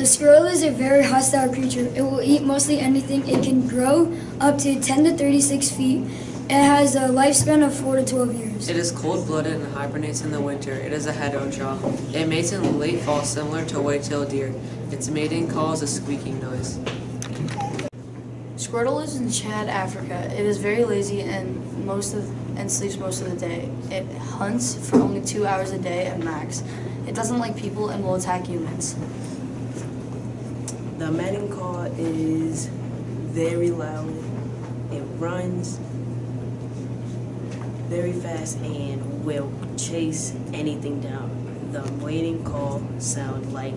The squirrel is a very hostile creature. It will eat mostly anything. It can grow up to 10 to 36 feet. It has a lifespan of 4 to 12 years. It is cold-blooded and hibernates in the winter. It is a heterotroph. It mates in late fall similar to white-tailed deer. Its mating call is a squeaking noise. Squirtle lives in Chad, Africa. It is very lazy and most of and sleeps most of the day. It hunts for only two hours a day at max. It doesn't like people and will attack humans. The mating call is very loud. It runs very fast and will chase anything down. The waiting call sound like